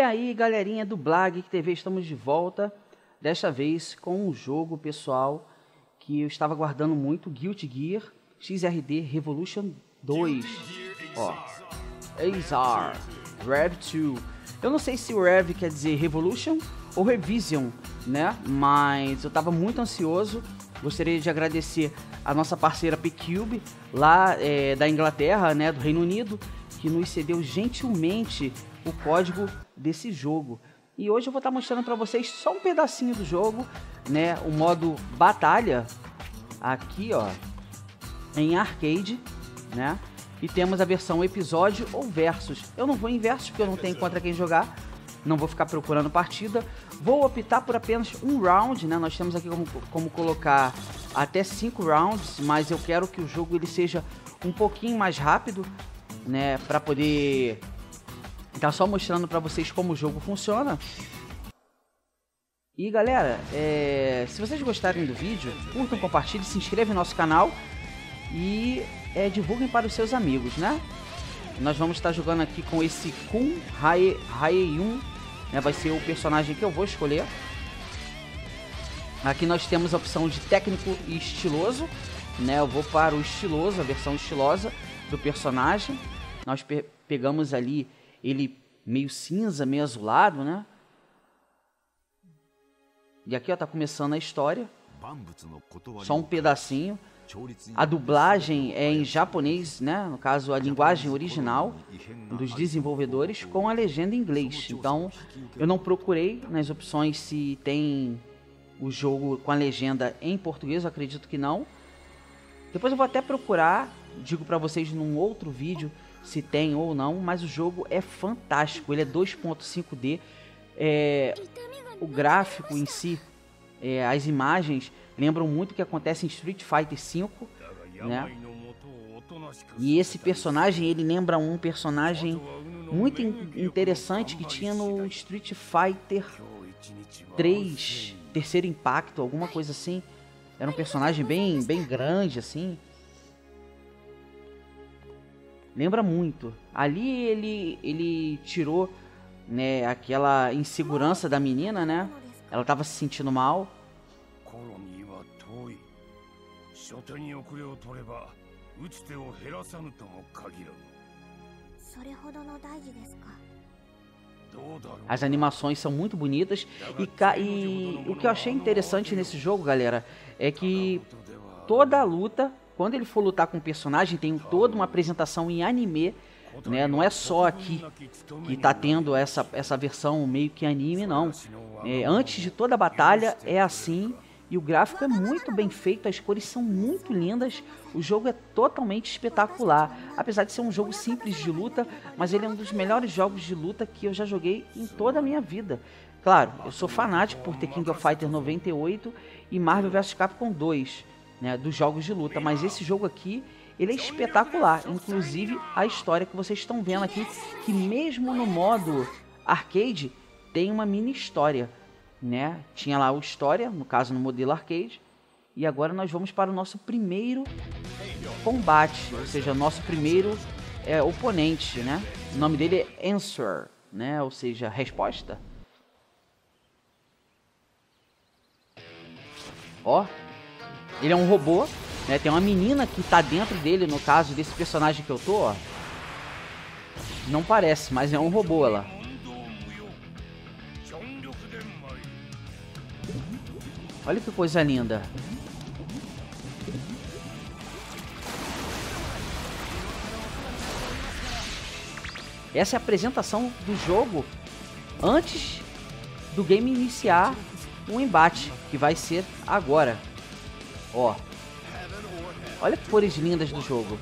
E aí, galerinha do Blag TV, estamos de volta. Desta vez com um jogo, pessoal, que eu estava guardando muito, Guilty Gear XRD Revolution 2. Ó, Azar, Rev 2. Eu não sei se o Rev quer dizer Revolution ou Revision, né? Mas eu estava muito ansioso. Gostaria de agradecer a nossa parceira P-Cube, lá é, da Inglaterra, né, do Reino Unido, que nos cedeu gentilmente o código desse jogo. E hoje eu vou estar mostrando para vocês só um pedacinho do jogo, né? O modo batalha aqui, ó, em arcade, né? E temos a versão episódio ou versus. Eu não vou em versus porque eu não tenho contra quem jogar. Não vou ficar procurando partida. Vou optar por apenas um round, né? Nós temos aqui como, como colocar até cinco rounds, mas eu quero que o jogo ele seja um pouquinho mais rápido, né? Para poder Tá só mostrando para vocês como o jogo funciona. E galera, é... se vocês gostarem do vídeo, curtam, compartilhem, se inscrevam no nosso canal e é, divulguem para os seus amigos, né? Nós vamos estar jogando aqui com esse Kun Hae, Haeyun, né? Vai ser o personagem que eu vou escolher. Aqui nós temos a opção de técnico e estiloso, né? Eu vou para o estiloso, a versão estilosa do personagem. Nós pe pegamos ali ele meio cinza, meio azulado, né? E aqui ó, tá começando a história. Só um pedacinho. A dublagem é em japonês, né? No caso, a linguagem original dos desenvolvedores com a legenda em inglês. Então, eu não procurei nas opções se tem o jogo com a legenda em português, eu acredito que não. Depois eu vou até procurar, digo para vocês num outro vídeo se tem ou não, mas o jogo é fantástico. Ele é 2.5D. É, o gráfico em si, é, as imagens lembram muito o que acontece em Street Fighter V, né? E esse personagem, ele lembra um personagem muito interessante que tinha no Street Fighter 3, Terceiro Impacto, alguma coisa assim. Era um personagem bem, bem grande, assim. Lembra muito. Ali ele, ele tirou né, aquela insegurança da menina, né? Ela tava se sentindo mal. As animações são muito bonitas e, e o que eu achei interessante nesse jogo, galera, é que toda a luta quando ele for lutar com o personagem, tem toda uma apresentação em anime, né? Não é só aqui que tá tendo essa, essa versão meio que anime, não. É, antes de toda a batalha é assim e o gráfico é muito bem feito, as cores são muito lindas, o jogo é totalmente espetacular. Apesar de ser um jogo simples de luta, mas ele é um dos melhores jogos de luta que eu já joguei em toda a minha vida. Claro, eu sou fanático por ter King of Fighter 98 e Marvel vs Capcom 2 né, dos jogos de luta. Mas esse jogo aqui, ele é espetacular. Inclusive a história que vocês estão vendo aqui, que mesmo no modo arcade tem uma mini história, né? Tinha lá o história, no caso no modelo arcade. E agora nós vamos para o nosso primeiro combate, ou seja, nosso primeiro é, oponente, né? O nome dele é Answer, né? Ou seja, resposta. Ó, ele é um robô, né? Tem uma menina que tá dentro dele, no caso desse personagem que eu tô, ó. Não parece, mas é um robô ela. Olha que coisa linda. Essa é a apresentação do jogo antes do game iniciar o embate, que vai ser agora. Ó. Olha que cores lindas do jogo.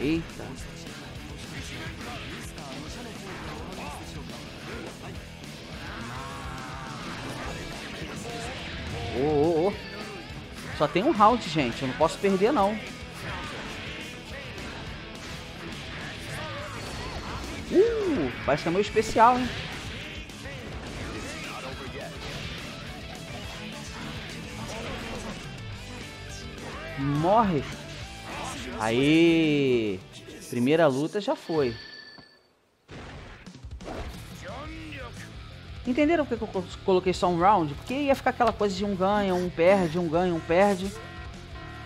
Eita. Ô, ô, ô. Só tem um round, gente. Eu não posso perder, não. Que é meu especial, hein? Morre. Aí, primeira luta já foi. Entenderam por que eu coloquei só um round? Porque ia ficar aquela coisa de um ganha, um perde, um ganha, um perde.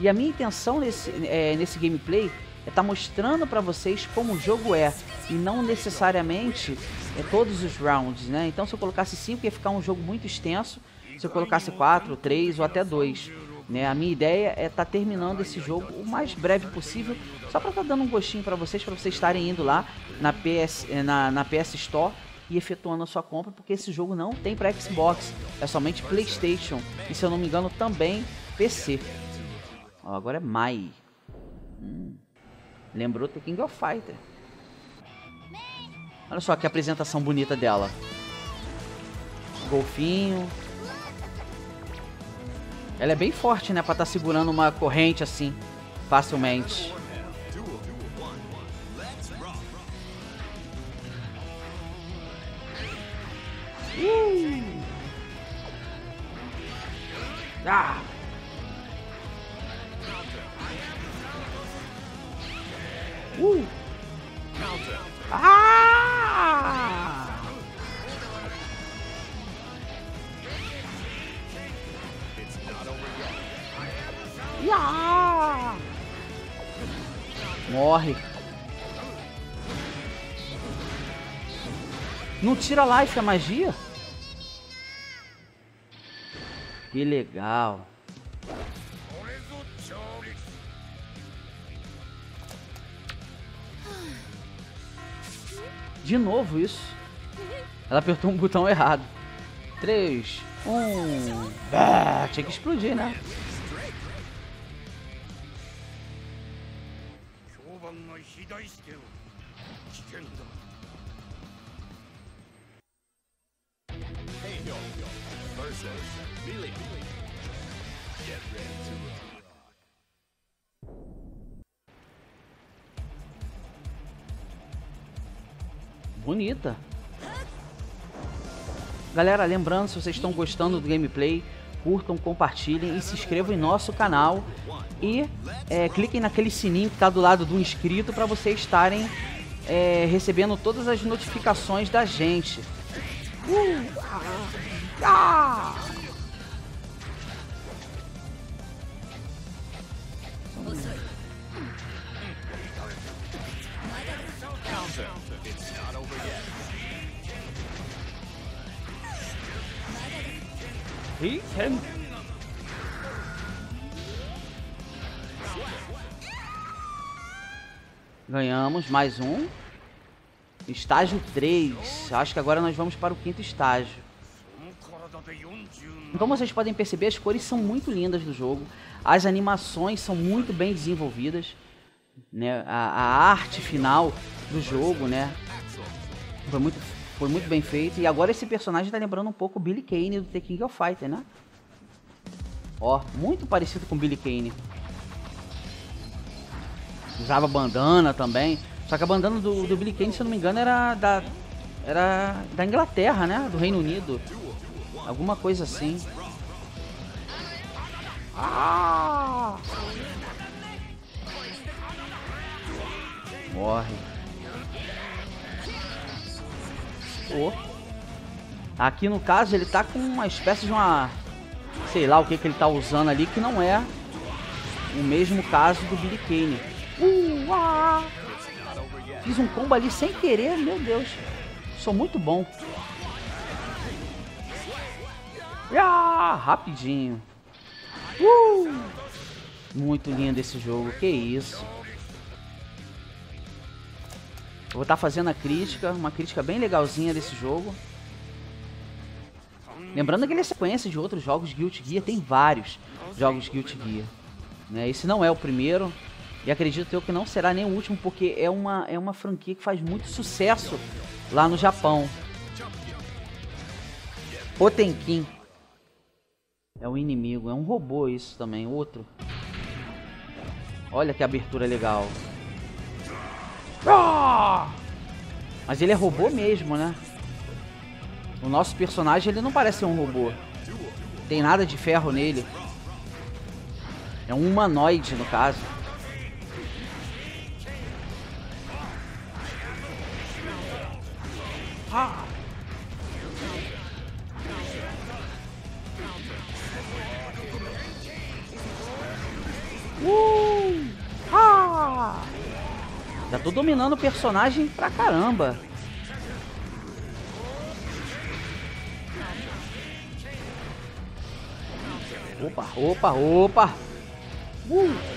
E a minha intenção nesse, é, nesse gameplay é estar tá mostrando para vocês como o jogo é. E não necessariamente é todos os rounds, né? Então se eu colocasse 5 ia ficar um jogo muito extenso. Se eu colocasse 4, 3 ou até 2. Né? A minha ideia é estar tá terminando esse jogo o mais breve possível. Só para estar tá dando um gostinho para vocês, para vocês estarem indo lá na PS, eh, na, na PS Store e efetuando a sua compra, porque esse jogo não tem para Xbox, é somente PlayStation e se eu não me engano também PC. Ó, agora é Mai. Hum. Lembrou The King of Fighter. Olha só que apresentação bonita dela. Golfinho. Ela é bem forte, né? Pra estar tá segurando uma corrente assim, facilmente. Morre. Não tira life a magia? Que legal. De novo isso. Ela apertou um botão errado. 3, 1. Ah, tinha que explodir, né? Bonita. Galera, lembrando, se vocês estão gostando do gameplay, curtam, compartilhem e se inscrevam em nosso canal. E é, cliquem naquele sininho que está do lado do inscrito para vocês estarem é, recebendo todas as notificações da gente. Uh! Ah! Ganhamos mais um. Estágio 3. Acho que agora nós vamos para o quinto estágio. Como vocês podem perceber, as cores são muito lindas do jogo. As animações são muito bem desenvolvidas. Né? A, a arte final do jogo, né? Foi muito, foi muito bem feito. E agora esse personagem está lembrando um pouco o Billy Kane do The King of Fighter, né? Ó, muito parecido com o Billy Kane. Usava bandana também. Só que a bandana do, do Billy Kane, se eu não me engano, era da, era da Inglaterra, né? Do Reino Unido. Alguma coisa assim. Ah! Morre. Oh. Aqui no caso ele tá com uma espécie de uma... Sei lá o que, que ele tá usando ali, que não é o mesmo caso do Billy Kane. Ah. Fiz um combo ali sem querer, meu Deus. Sou muito bom. Ah, rapidinho. Uh, muito lindo esse jogo, que isso. Eu vou estar tá fazendo a crítica, uma crítica bem legalzinha desse jogo. Lembrando que ele é sequência de outros jogos Guilty Gear, tem vários jogos Guilty Gear. Né? Esse não é o primeiro, e acredito eu que não será nem o último, porque é uma, é uma franquia que faz muito sucesso lá no Japão. Potenkin. É um inimigo, é um robô isso também, outro. Olha que abertura legal. Ah! Mas ele é robô mesmo, né? O nosso personagem ele não parece um robô. Tem nada de ferro nele. É um humanoide no caso. Ah! Tô dominando o personagem pra caramba. Opa, opa, opa. Uh.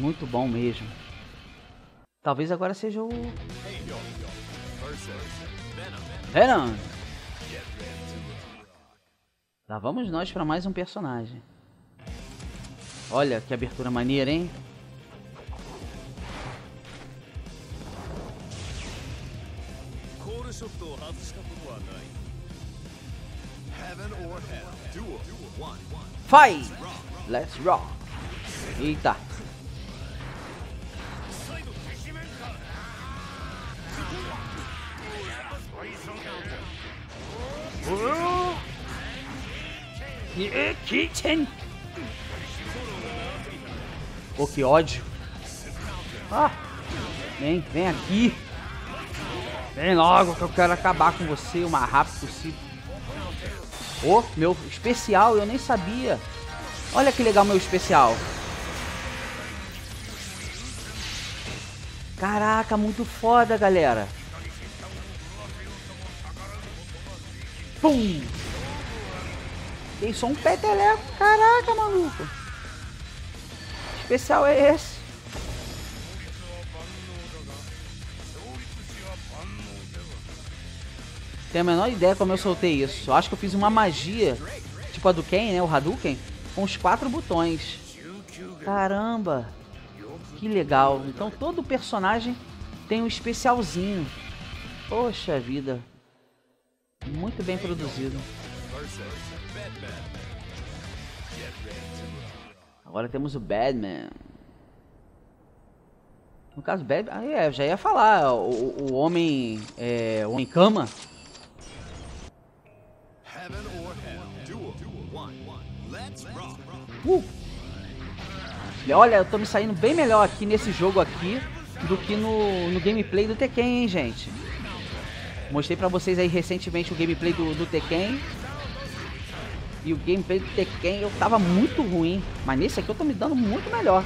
Muito bom mesmo. Talvez agora seja o Venom. Lá vamos nós para mais um personagem. Olha que abertura maneira, hein? Fight! Let's rock! Eita! Pô, que ódio! Ah! Vem, vem aqui! Vem logo que eu quero acabar com você o mais rápido possível. Oh, meu especial, eu nem sabia. Olha que legal meu especial. Caraca, muito foda, galera. Pum! Tem só um peteleco. Caraca, maluco. Especial é esse. Tenho a menor ideia como eu soltei isso. Eu acho que eu fiz uma magia, tipo a do Ken, né? O Hadouken, com os quatro botões. Caramba! Que legal. Então todo personagem tem um especialzinho. Poxa vida. Muito bem produzido. Agora temos o Batman. No caso, Batman. Ah, é, já ia falar. O, o homem. É, o homem cama Uh! Olha, eu tô me saindo bem melhor aqui nesse jogo aqui do que no, no gameplay do Tekken, hein, gente? Mostrei pra vocês aí recentemente o gameplay do, do Tekken. E o gameplay do Tekken eu tava muito ruim. Mas nesse aqui eu tô me dando muito melhor.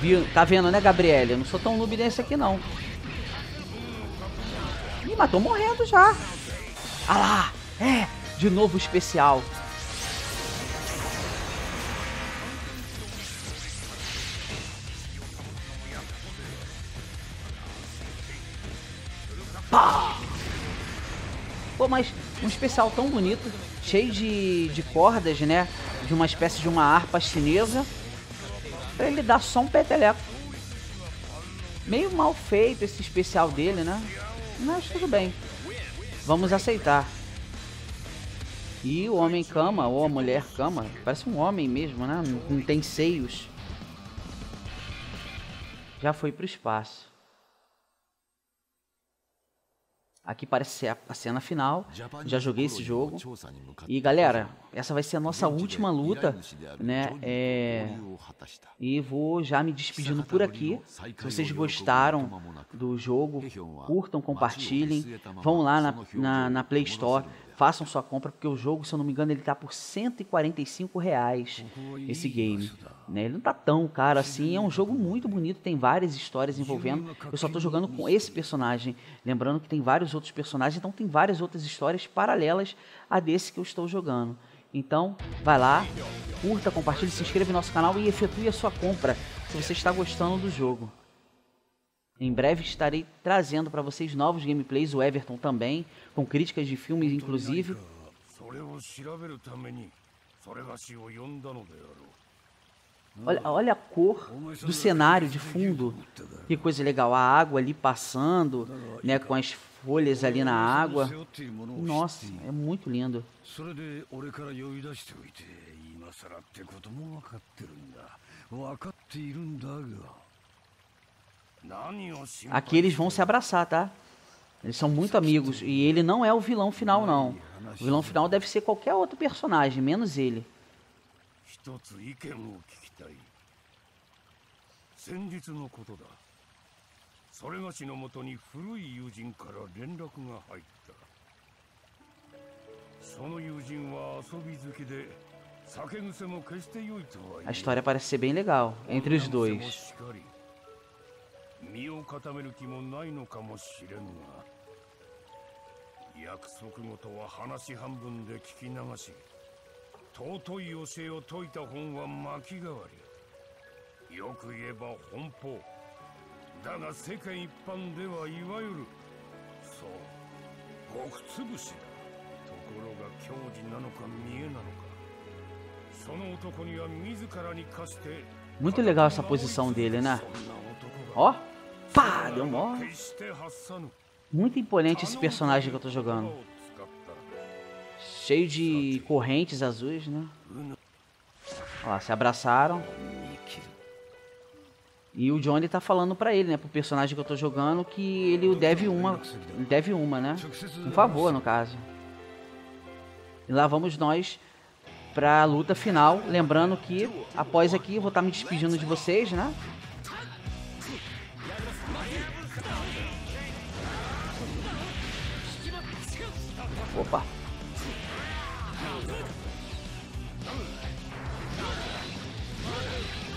Viu? Tá vendo, né, Gabriele? Eu não sou tão noob nesse aqui, não. Ih, mas tô morrendo já. Ah lá! É! De novo especial. Mas um especial tão bonito, cheio de, de cordas, né? De uma espécie de uma harpa chinesa. Pra ele dar só um peteleco. Meio mal feito esse especial dele, né? Mas tudo bem. Vamos aceitar. E o homem cama, ou a mulher cama, parece um homem mesmo, né? Não tem seios. Já foi pro espaço. Aqui parece ser a cena final. Já joguei esse jogo. E galera, essa vai ser a nossa última luta, né? É... E vou já me despedindo por aqui. Se vocês gostaram do jogo, curtam, compartilhem. Vão lá na, na, na Play Store façam sua compra, porque o jogo, se eu não me engano, ele tá por 145 reais, esse game. Né? Ele não tá tão caro assim, é um jogo muito bonito, tem várias histórias envolvendo. Eu só tô jogando com esse personagem, lembrando que tem vários outros personagens, então tem várias outras histórias paralelas a desse que eu estou jogando. Então, vai lá, curta, compartilhe, se inscreva no nosso canal e efetue a sua compra, se você está gostando do jogo. Em breve estarei trazendo para vocês novos gameplays, o Everton também, com críticas de filmes inclusive. Olha, olha a cor do cenário de fundo, que coisa legal, a água ali passando, né, com as folhas ali na água. Nossa, é muito lindo. Aqui eles vão se abraçar, tá? Eles são muito amigos. E ele não é o vilão final, não. O vilão final deve ser qualquer outro personagem, menos ele. A história parece ser bem legal entre os dois. 身を固める気もないのかもしれんが約束事は話半分で聞き流し尊い教えを説いた本は巻き代わりよく言えば奔放だが世間一般ではいわゆるそう極つぶしだ。ところが矜持なのか見えなのか。その男には自らに課して Muito legal essa posição dele, né? Ó, pá, deu mó. Muito imponente esse personagem que eu tô jogando. Cheio de correntes azuis, né? Ó, se abraçaram. E o Johnny tá falando pra ele, né? Pro personagem que eu tô jogando, que ele o deve uma. Deve uma, né? Um favor, no caso. E lá vamos nós pra luta final. Lembrando que após aqui eu vou estar tá me despedindo de vocês, né? Opa!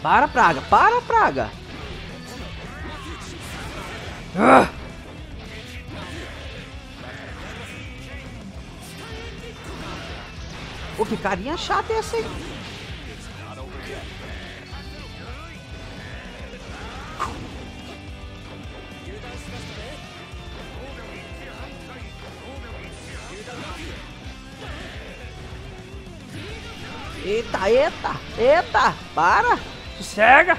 Para, Praga! Para, Praga! Ah! Pô, que carinha chata é essa aí? Eita, eita, para, sossega.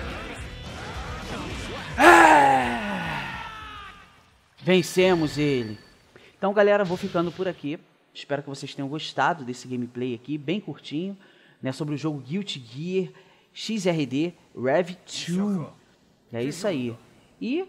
Ah, vencemos ele. Então, galera, vou ficando por aqui. Espero que vocês tenham gostado desse gameplay aqui, bem curtinho, né, sobre o jogo Guilty Gear XRD Rev 2. É isso aí. E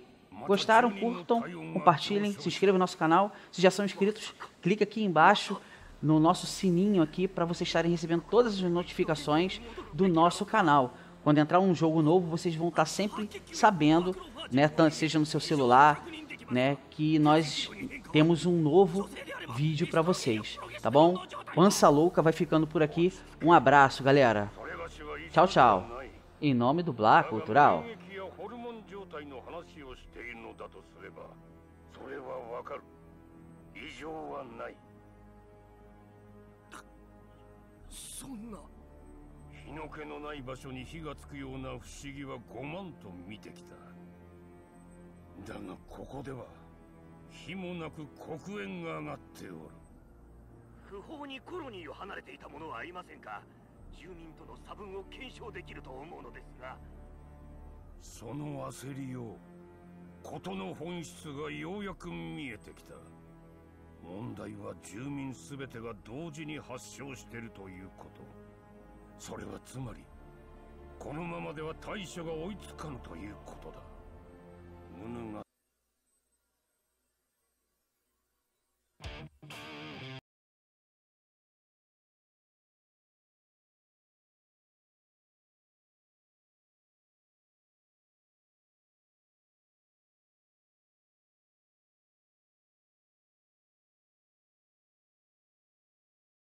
gostaram, curtam, compartilhem, se inscrevam no nosso canal. Se já são inscritos, clica aqui embaixo no nosso sininho aqui para vocês estarem recebendo todas as notificações do nosso canal. Quando entrar um jogo novo, vocês vão estar sempre sabendo, né, seja no seu celular, né, que nós temos um novo vídeo para vocês, tá bom? Pança Louca vai ficando por aqui. Um abraço, galera. Tchau, tchau. Em nome do Blá Cultural. そんな。日の気のない場所に火がつくような不思議は5万と見てきた。だがここでは火もなく黒煙が上がっておる。不法にコロニーを離れていた者はありませんか？住民との差分を検証できると思うのですが。その焦りよ事の本質がようやく見えてきた問題は住民すべてが同時に発症しているということ。それはつまりこのままでは対処が追いつかぬということだ。ムヌが